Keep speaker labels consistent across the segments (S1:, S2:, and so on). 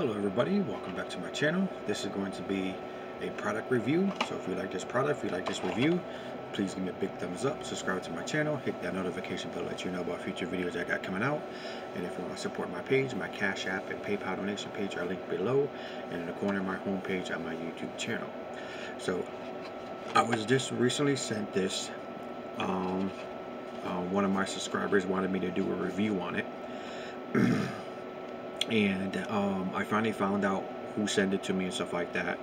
S1: Hello everybody, welcome back to my channel. This is going to be a product review. So if you like this product, if you like this review, please give me a big thumbs up, subscribe to my channel, hit that notification bell to let you know about future videos I got coming out. And if you want to support my page, my Cash App and PayPal donation page are linked below and in the corner of my homepage on my YouTube channel. So I was just recently sent this. Um, uh, one of my subscribers wanted me to do a review on it. And um, I finally found out who sent it to me and stuff like that.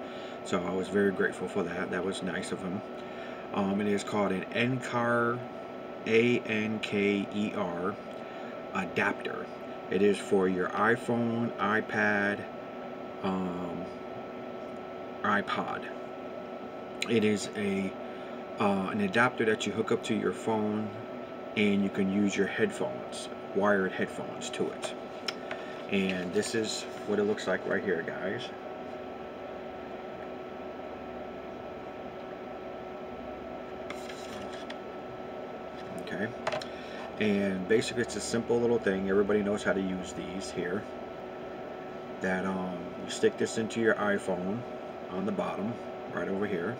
S1: So I was very grateful for that. That was nice of him. Um, it is called an Anker, A-N-K-E-R adapter. It is for your iPhone, iPad, um, iPod. It is a uh, an adapter that you hook up to your phone and you can use your headphones, wired headphones to it and this is what it looks like right here guys. Okay. And basically it's a simple little thing. Everybody knows how to use these here. That um, you stick this into your iPhone on the bottom right over here.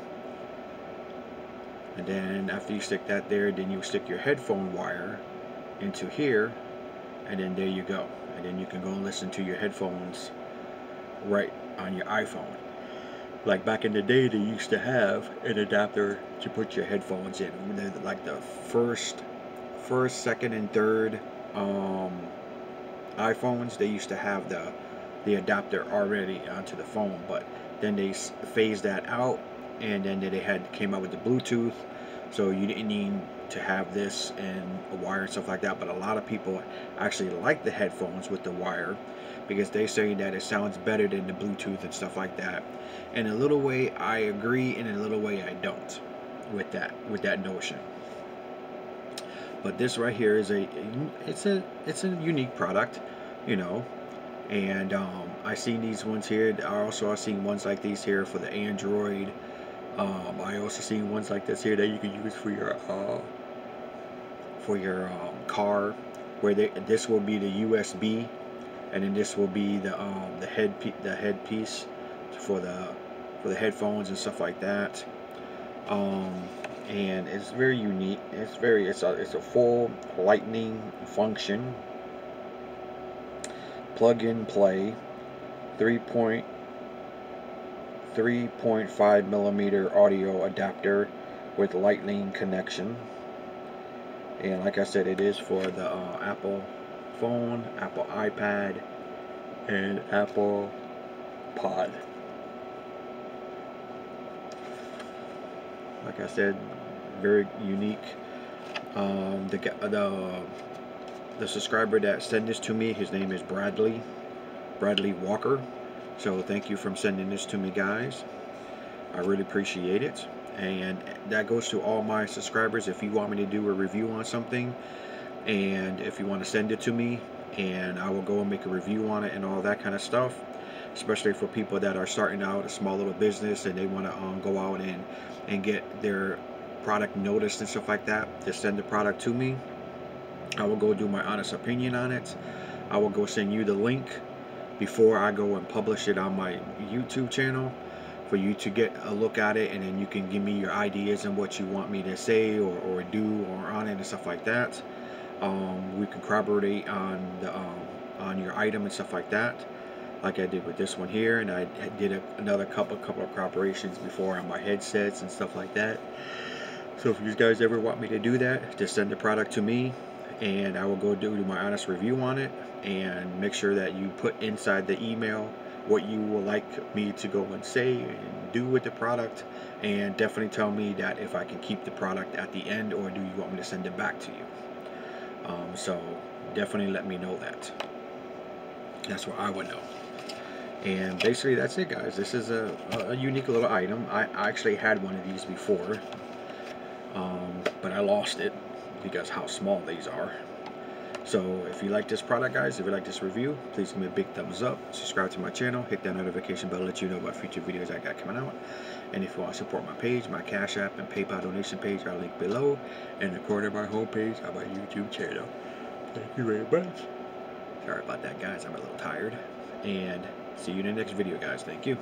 S1: And then after you stick that there then you stick your headphone wire into here. And then there you go and then you can go and listen to your headphones right on your iPhone. Like back in the day they used to have an adapter to put your headphones in. Like the first first second and third um, iPhones they used to have the the adapter already onto the phone. But then they phased that out and then they had came out with the Bluetooth. So you didn't need to have this and a wire and stuff like that but a lot of people actually like the headphones with the wire because they say that it sounds better than the Bluetooth and stuff like that. In a little way I agree in a little way I don't with that with that notion. But this right here is a it's a it's a unique product you know and um, I seen these ones here. I also I've seen ones like these here for the Android. Um, I also seen ones like this here that you can use for your uh, for your um, car, where they, this will be the USB, and then this will be the um, the head the headpiece for the for the headphones and stuff like that. Um, and it's very unique. It's very it's a it's a full lightning function. Plug in play, three point 3.5 millimeter audio adapter with lightning connection and like I said it is for the uh, Apple phone Apple iPad and Apple pod like I said very unique um, the, the the subscriber that sent this to me his name is Bradley Bradley Walker so thank you for sending this to me, guys. I really appreciate it. And that goes to all my subscribers. If you want me to do a review on something, and if you want to send it to me, and I will go and make a review on it and all that kind of stuff. Especially for people that are starting out a small little business and they want to um, go out and, and get their product noticed and stuff like that. Just send the product to me. I will go do my honest opinion on it. I will go send you the link before I go and publish it on my YouTube channel for you to get a look at it and then you can give me your ideas and what you want me to say or, or do or on it and stuff like that. Um, we can corroborate on the um, on your item and stuff like that like I did with this one here and I did a, another couple couple of corroborations before on my headsets and stuff like that. So if you guys ever want me to do that just send the product to me and I will go do my honest review on it and make sure that you put inside the email what you would like me to go and say and do with the product and definitely tell me that if I can keep the product at the end or do you want me to send it back to you? Um, so definitely let me know that. That's what I would know. And basically that's it guys. This is a, a unique little item. I, I actually had one of these before um, but I lost it because how small these are. So if you like this product guys, if you like this review, please give me a big thumbs up, subscribe to my channel, hit that notification bell to let you know about future videos I got coming out. And if you want to support my page, my Cash App and PayPal donation page are linked below and the corner of my homepage on my YouTube channel. Thank you very much. Sorry about that guys, I'm a little tired. And See you in the next video, guys. Thank you.